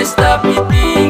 Me pedindo